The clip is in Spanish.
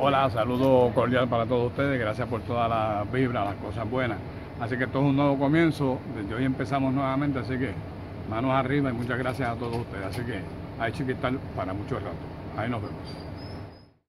Hola, saludo cordial para todos ustedes, gracias por todas las vibras, las cosas buenas. Así que esto es un nuevo comienzo, desde hoy empezamos nuevamente, así que manos arriba y muchas gracias a todos ustedes. Así que hay chiquital para mucho rato. Ahí nos vemos.